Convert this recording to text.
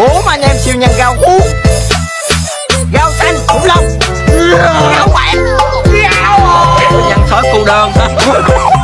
bốn anh em siêu nhân gao cuốc gao xanh khủng long. Gao quẹt gao siêu nhân sói cô đơn.